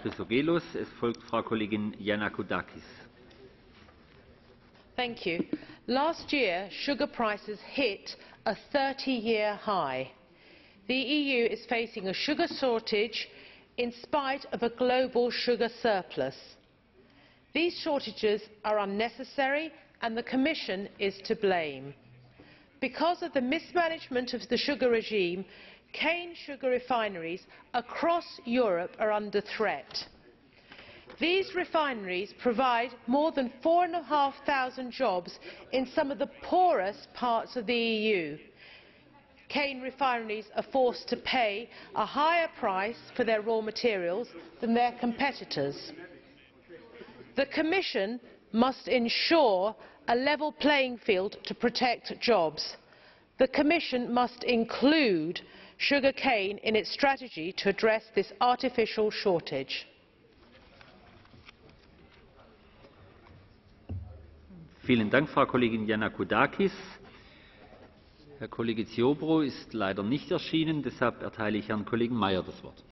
Chrysogelos. Es folgt Frau Kollegin. Thank you. Last year, sugar prices hit a 30-year high. The EU is facing a sugar shortage in spite of a global sugar surplus. These shortages are unnecessary and the Commission is to blame. Because of the mismanagement of the sugar regime, cane sugar refineries across Europe are under threat. These refineries provide more than 4,500 jobs in some of the poorest parts of the EU. Cane refineries are forced to pay a higher price for their raw materials than their competitors. The Commission must ensure a level playing field to protect jobs. The Commission must include sugar cane in its strategy to address this artificial shortage. Vielen Dank, Frau Kollegin Yannakoudakis. Herr Kollege Ziobro ist leider nicht erschienen, deshalb erteile ich Herrn Kollegen Mayer das Wort.